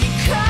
because